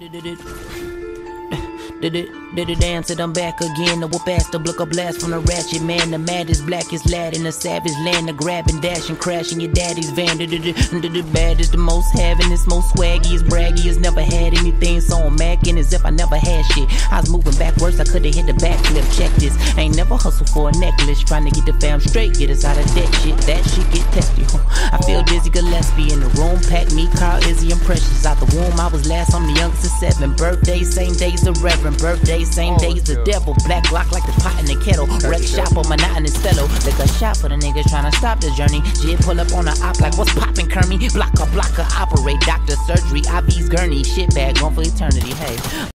Did it, did it dance and I'm back again. The whoop ass, the blook a blast from the ratchet man. The maddest, blackest lad in the savage land. The grabbing, dashing, crashing your daddy's van. Did did it baddest, the most having, it's most swaggiest, braggiest. Never had anything, so I'm macking as if I never had shit. I was moving backwards, I could've hit the backflip. Check this, ain't never hustle for a necklace. Trying to get the fam straight, get us out of that shit. That shit get testy. I feel Dizzy Gillespie in the room, pack me, Carl, Izzy, and Precious. Out the womb, I was last, I'm the youngest of seven. Birthday, same days the Reverend birthday, same day as the devil. Black lock like the pot in the kettle. Wreck shop on monotonous and. Lick a shot for the niggas tryna stop the journey. Jid pull up on a op like what's poppin', Kermie? Blocker, blocker, operate, doctor, surgery, IV's gurney. Shit bag, going for eternity, hey.